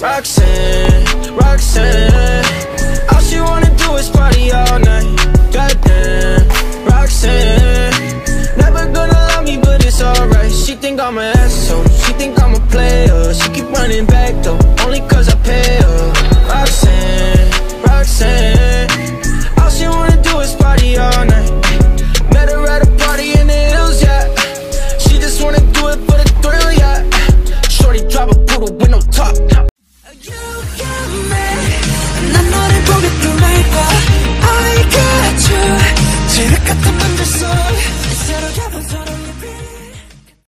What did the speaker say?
Roxanne, Roxanne. All she wanna do is party all night. Never gonna love me but it's alright. She think I'm an asshole, she think I'm a player. She keep running back though Only cause I pay her. Roxanne, Roxanne All she wanna do is party all night. Met her at a party in the hills, yeah. She just wanna do it for the thrill, yeah. Shorty drive a poodle with no top. You got me 난 너를 보게 또 말봐 I got you. 지륵 같은 만들 속 새로 가봐